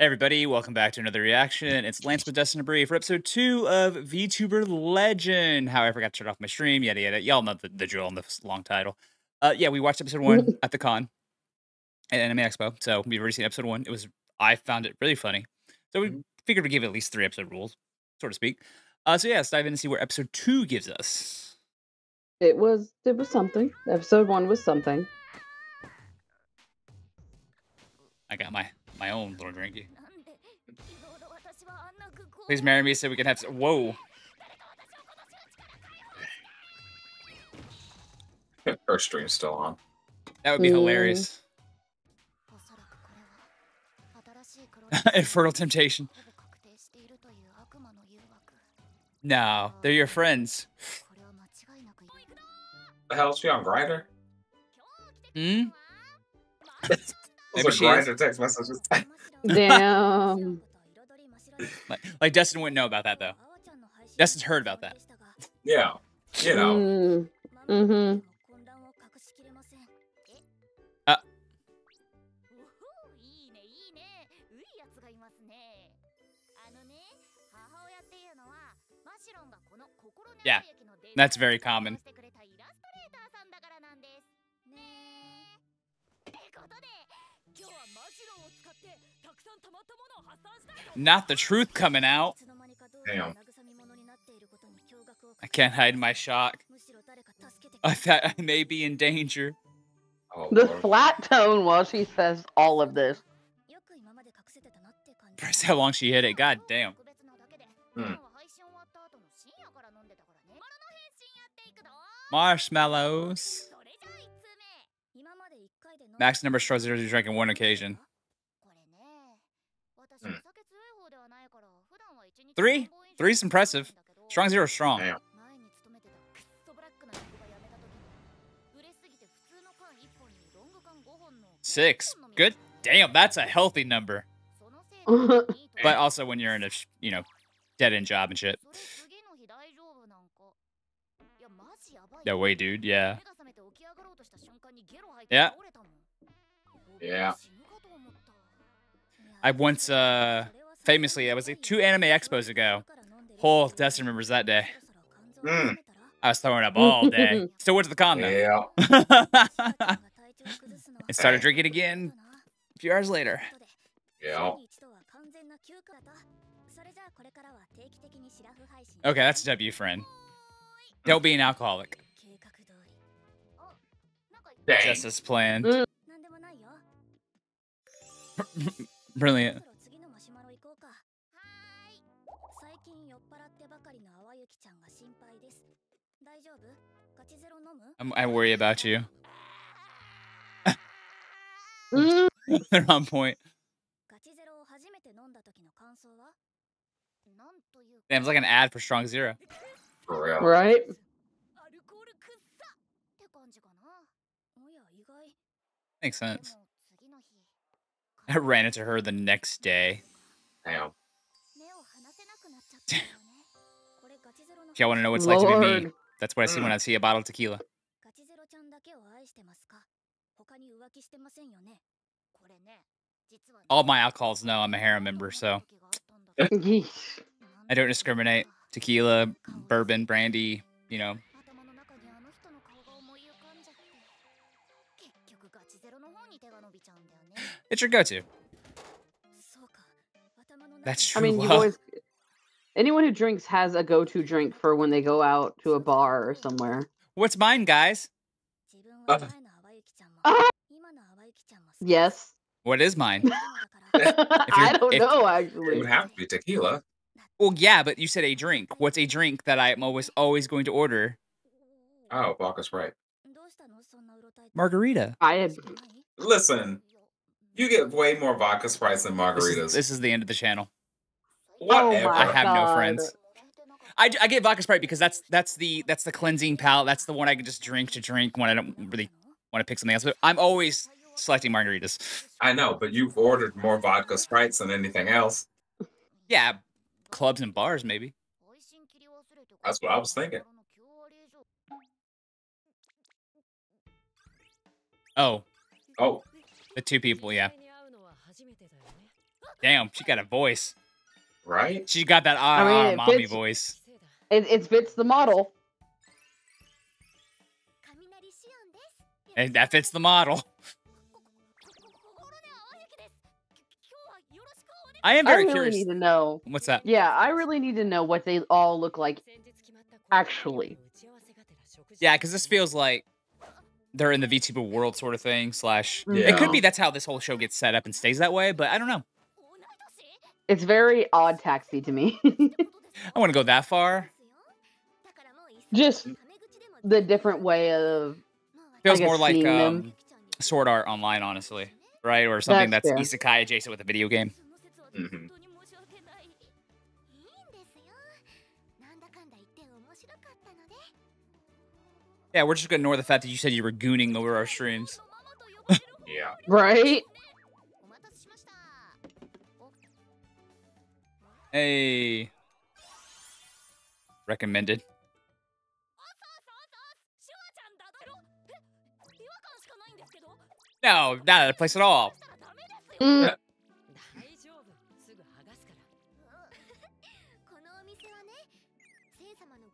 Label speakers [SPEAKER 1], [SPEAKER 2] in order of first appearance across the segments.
[SPEAKER 1] Hey everybody, welcome back to another reaction. It's Lance with Destin Debris for episode two of VTuber Legend. How I forgot to turn off my stream, yada yada. Y'all know the, the drill and the long title. Uh, yeah, we watched episode one at the con at Anime Expo. So we've already seen episode one. It was I found it really funny. So we figured we'd give it at least three episode rules, so to speak. Uh, so yeah, let's dive in and see where episode two gives us.
[SPEAKER 2] It was it was something. Episode one was something.
[SPEAKER 1] I got my my own little drinky. Please marry me so we can have. Whoa.
[SPEAKER 3] Her stream's still on.
[SPEAKER 1] That would be
[SPEAKER 2] Mm.
[SPEAKER 1] hilarious. Infertile temptation. No, they're your friends.
[SPEAKER 3] The hell is she on Grindr?
[SPEAKER 1] Hmm? Maybe she is.
[SPEAKER 3] text messages.
[SPEAKER 2] Damn.
[SPEAKER 1] like, like, Destin wouldn't know about that though. Destin's heard about that.
[SPEAKER 3] Yeah. You know.
[SPEAKER 2] Mm. hmm.
[SPEAKER 1] Uh. Yeah, that's very common. Not the truth coming out.
[SPEAKER 3] Damn.
[SPEAKER 1] I can't hide my shock. I thought I may be in danger.
[SPEAKER 3] Oh,
[SPEAKER 2] The
[SPEAKER 3] Lord.
[SPEAKER 2] flat tone while she says all of this.
[SPEAKER 1] Press how long she hit it. God damn.
[SPEAKER 3] Hmm.
[SPEAKER 1] Marshmallows. Max number of straws zero to drink in one occasion. Three? Three's impressive. Strong zero strong.
[SPEAKER 3] Damn.
[SPEAKER 1] Six. Good. Damn, that's a healthy number. But also when you're in a, you know, dead end job and shit. No way, dude. Yeah. Yeah.
[SPEAKER 3] Yeah.
[SPEAKER 1] I once, uh, famously, I was like two anime expos ago. Oh, Dustin remembers that day.
[SPEAKER 3] Mm.
[SPEAKER 1] I was throwing up all day. Still went to the con though.
[SPEAKER 3] Yeah.
[SPEAKER 1] and started drinking again a few hours later.
[SPEAKER 3] Yeah.
[SPEAKER 1] Okay, that's a W, friend. Don't be an alcoholic.
[SPEAKER 3] Dang.
[SPEAKER 1] Just as planned.
[SPEAKER 2] Mm.
[SPEAKER 1] Brilliant. I'm, I worry about you. They're on point. Damn, it's like an ad for Strong Zero.
[SPEAKER 3] For real.
[SPEAKER 2] Right?
[SPEAKER 1] Makes sense. I ran into her the next day.
[SPEAKER 3] Damn.
[SPEAKER 1] Damn. Y'all want to know what it's Lord. like to be me. That's what I see when mm. I see a bottle of tequila. All my alcohols, know I'm a harem member, so. I don't discriminate. Tequila, bourbon, brandy, you know. It's your go-to. That's true.
[SPEAKER 2] I mean,
[SPEAKER 1] love.
[SPEAKER 2] you always Anyone who drinks has a go-to drink for when they go out to a bar or somewhere.
[SPEAKER 1] What's mine, guys?
[SPEAKER 4] Uh,
[SPEAKER 2] yes.
[SPEAKER 1] What is mine?
[SPEAKER 2] I don't
[SPEAKER 1] if,
[SPEAKER 2] know. Actually, it
[SPEAKER 3] would have to be tequila.
[SPEAKER 1] Well, yeah, but you said a drink. What's a drink that I am always always going to order?
[SPEAKER 3] Oh, vodka
[SPEAKER 4] right.
[SPEAKER 1] Margarita.
[SPEAKER 2] I had...
[SPEAKER 3] listen. You get way more vodka Sprite than margaritas.
[SPEAKER 1] This is, this is the end of the channel.
[SPEAKER 3] Oh Whatever.
[SPEAKER 2] Oh
[SPEAKER 1] I have
[SPEAKER 2] God.
[SPEAKER 1] no friends. I, I get vodka sprite because that's that's the that's the cleansing palate. That's the one I can just drink to drink when I don't really want to pick something else. But I'm always selecting margaritas.
[SPEAKER 3] I know, but you've ordered more vodka sprites than anything else.
[SPEAKER 1] Yeah, clubs and bars maybe.
[SPEAKER 3] That's what I was thinking.
[SPEAKER 1] Oh.
[SPEAKER 3] Oh.
[SPEAKER 1] The two people, yeah. Damn, she got a voice
[SPEAKER 3] right?
[SPEAKER 1] She got that ah,
[SPEAKER 2] I mean,
[SPEAKER 1] ah mommy
[SPEAKER 2] fits,
[SPEAKER 1] voice.
[SPEAKER 2] It, it fits the model.
[SPEAKER 1] And that fits the model. I am very I
[SPEAKER 2] really
[SPEAKER 1] curious.
[SPEAKER 2] need to know.
[SPEAKER 1] What's that?
[SPEAKER 2] Yeah, I really need to know what they all look like actually.
[SPEAKER 1] Yeah, because this feels like they're in the VTuber world sort of thing. Slash,
[SPEAKER 2] yeah.
[SPEAKER 1] it could be that's how this whole show gets set up and stays that way. But I don't know.
[SPEAKER 2] It's very odd taxi to me.
[SPEAKER 1] I want to go that far.
[SPEAKER 2] Just the different way of
[SPEAKER 1] feels more like um, Sword Art Online, honestly, right? Or something
[SPEAKER 2] that's,
[SPEAKER 1] that's isekai adjacent with a video game.
[SPEAKER 4] Mm-hmm.
[SPEAKER 1] Yeah, we're just gonna ignore the fact that you said you were gooning over our streams.
[SPEAKER 3] yeah.
[SPEAKER 2] Right?
[SPEAKER 1] Hey. Recommended. No, not out of place at all.
[SPEAKER 2] Mm.
[SPEAKER 4] Uh,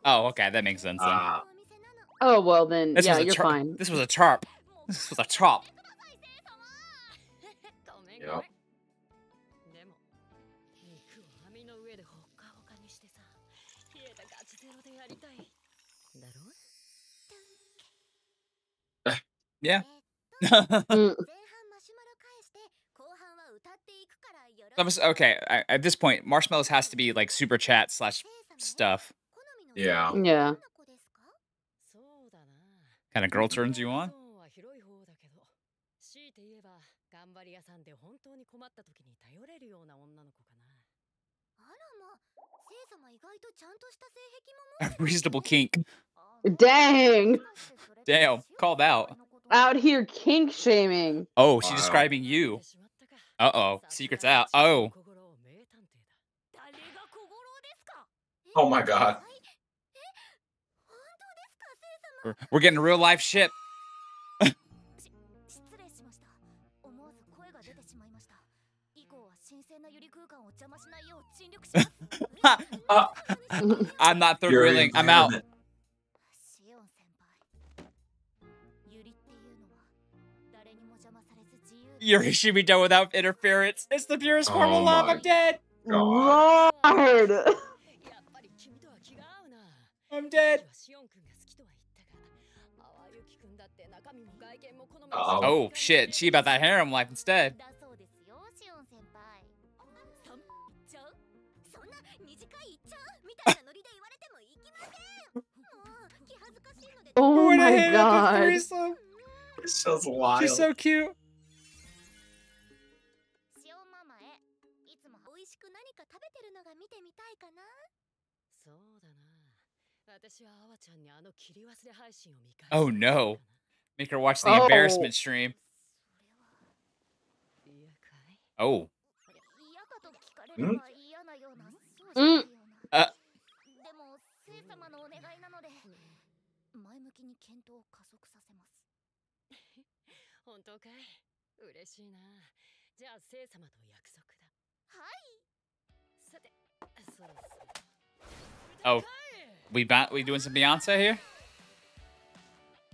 [SPEAKER 1] oh, okay, that makes sense.
[SPEAKER 4] Uh.
[SPEAKER 2] Oh well, then
[SPEAKER 1] this
[SPEAKER 2] yeah, you're fine.
[SPEAKER 1] This was a
[SPEAKER 4] tarp.
[SPEAKER 1] This was a
[SPEAKER 5] tarp.
[SPEAKER 3] Yep.
[SPEAKER 1] Yeah.
[SPEAKER 2] Mm.
[SPEAKER 1] okay, I, at this point, marshmallows has to be like super chat slash stuff.
[SPEAKER 3] Yeah.
[SPEAKER 2] Yeah.
[SPEAKER 1] Kind of girl turns you on. A reasonable kink.
[SPEAKER 2] Dang.
[SPEAKER 1] Damn, called out
[SPEAKER 2] out here kink shaming.
[SPEAKER 1] Oh, she's
[SPEAKER 3] wow.
[SPEAKER 1] describing you. Uh oh, secrets out. Oh.
[SPEAKER 3] Oh my god.
[SPEAKER 1] We're getting real life shit.
[SPEAKER 3] uh,
[SPEAKER 1] I'm not third reeling. I'm out. Yuri should be done without interference. It's the purest form
[SPEAKER 3] oh
[SPEAKER 1] of love. I'm dead.
[SPEAKER 5] God. Lord.
[SPEAKER 1] I'm dead.
[SPEAKER 5] Uh
[SPEAKER 3] -oh.
[SPEAKER 1] oh shit, she about that harem life instead.
[SPEAKER 2] oh my god.
[SPEAKER 3] It's just wild.
[SPEAKER 1] She's so cute. Oh no. Make her watch the
[SPEAKER 2] oh.
[SPEAKER 1] embarrassment stream. Oh.
[SPEAKER 5] Mm. Mm. Uh.
[SPEAKER 1] Oh, we ba- we doing some Beyonce here?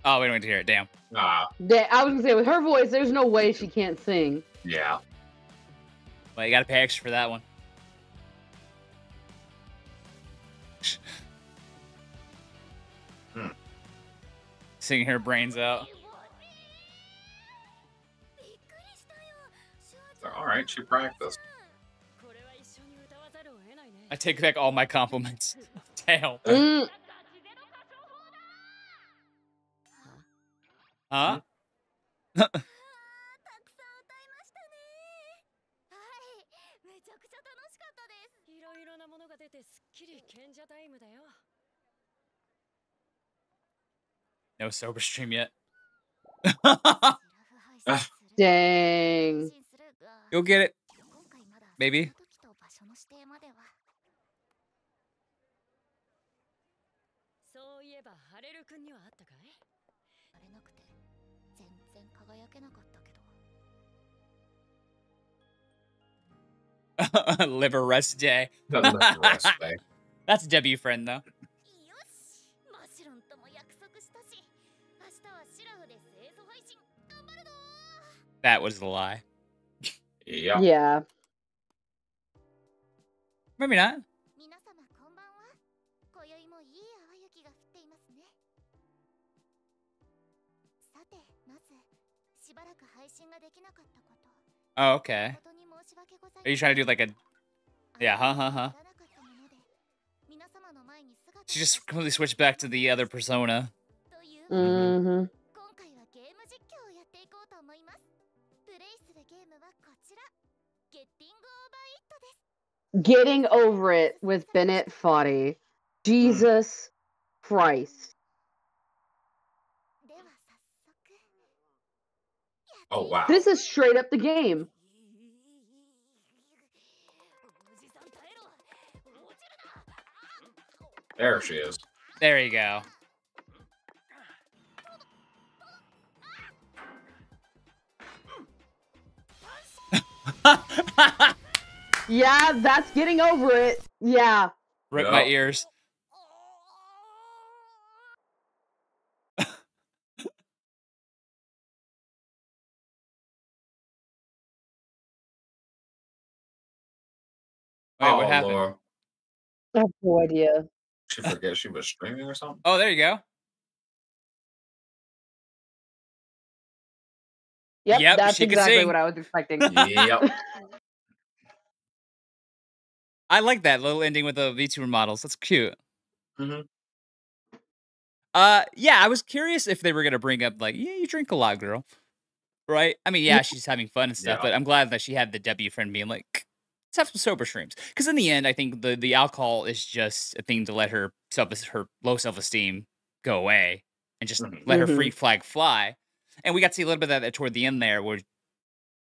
[SPEAKER 1] Oh, we don't need to hear it. Damn.
[SPEAKER 3] Uh,
[SPEAKER 2] yeah, I was gonna say with her voice, there's no way she can't sing.
[SPEAKER 3] Yeah.
[SPEAKER 1] Well, you gotta pay extra for that one.
[SPEAKER 3] hmm.
[SPEAKER 1] Singing her brains out.
[SPEAKER 3] All right, she practiced.
[SPEAKER 1] I take back all my compliments tail.
[SPEAKER 2] Mm.
[SPEAKER 1] Huh? no sober stream yet.
[SPEAKER 2] Dang.
[SPEAKER 1] You'll get it. Maybe. Liver rest day.
[SPEAKER 3] rest day.
[SPEAKER 1] That's Debbie friend though. That was the lie.
[SPEAKER 3] yeah.
[SPEAKER 2] Yeah.
[SPEAKER 1] Maybe not. Oh, okay. Are you trying to do like a... Yeah, huh, huh, huh. She just completely switched back to the other persona.
[SPEAKER 2] Mm-hmm. Getting over it with Bennett Foddy. Jesus Christ.
[SPEAKER 3] Oh wow.
[SPEAKER 2] This is straight up the game.
[SPEAKER 3] There she is.
[SPEAKER 1] There you go.
[SPEAKER 2] Yeah, that's getting over it. Yeah.
[SPEAKER 1] Rip my ears. Wait,
[SPEAKER 3] oh
[SPEAKER 1] what happened?
[SPEAKER 3] Lord.
[SPEAKER 2] I have no idea.
[SPEAKER 3] She forget she was streaming or something.
[SPEAKER 1] Oh, there you go.
[SPEAKER 2] Yep,
[SPEAKER 1] Yep,
[SPEAKER 2] that's
[SPEAKER 1] she
[SPEAKER 2] exactly what I was expecting.
[SPEAKER 3] yep.
[SPEAKER 1] I like that little ending with the VTuber models. That's cute.
[SPEAKER 3] Mhm.
[SPEAKER 1] Uh, yeah, I was curious if they were gonna bring up like, yeah, you drink a lot, girl. Right? I mean, yeah, she's having fun and stuff,
[SPEAKER 3] Yeah.
[SPEAKER 1] but I'm glad that she had the W friend being like, let's have some sober streams. Because in the end, I think the the alcohol is just a thing to let her self her low self esteem go away and just
[SPEAKER 3] Mhm.
[SPEAKER 1] let her
[SPEAKER 2] Mhm.
[SPEAKER 1] free flag fly. And we got to see a little bit of that toward the end there, where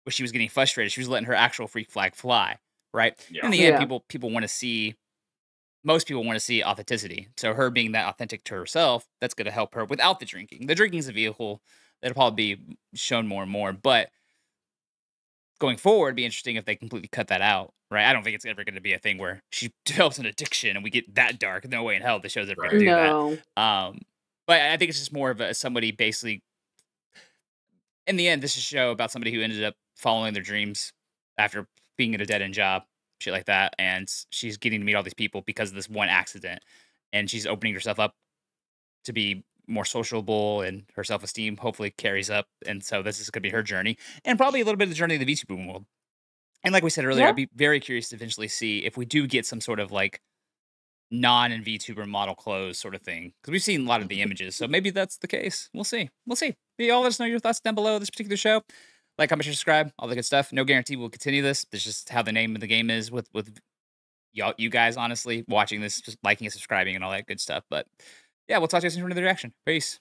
[SPEAKER 1] where she was getting frustrated. She was letting her actual freak flag fly. Right?
[SPEAKER 3] Yeah.
[SPEAKER 1] In the end,
[SPEAKER 2] Yeah.
[SPEAKER 1] people people want to see most people want to see authenticity. So her being that authentic to herself, that's going to help her without the drinking. The drinking is a vehicle that'll probably be shown more and more, but going forward, it'd be interesting if they completely cut that out, right? I don't think it's ever going to be a thing where she develops an addiction and we get that dark. No way in hell the show's ever going to do
[SPEAKER 2] no.
[SPEAKER 1] that. Um, but I think it's just more of a somebody basically. In the end, this is a show about somebody who ended up following their dreams after being in a dead end job, shit like that, and she's getting to meet all these people because of this one accident, and she's opening herself up to be more sociable, and her self esteem hopefully carries up, and so this is going to be her journey, and probably a little bit of the journey of the VTuber world. And like we said earlier,
[SPEAKER 2] Yeah.
[SPEAKER 1] I'd be very curious to eventually see if we do get some sort of like non and VTuber model clothes sort of thing because we've seen a lot of the images. So maybe that's the case. We'll see. We'll see. But y'all let us know your thoughts down below this particular show. Like, comment, share, subscribe, all the good stuff. No guarantee we'll continue this. That's just how the name of the game is with with y'all, you guys. Honestly, watching this, just liking and subscribing and all that good stuff. But yeah, we'll talk to you soon for another reaction. Peace.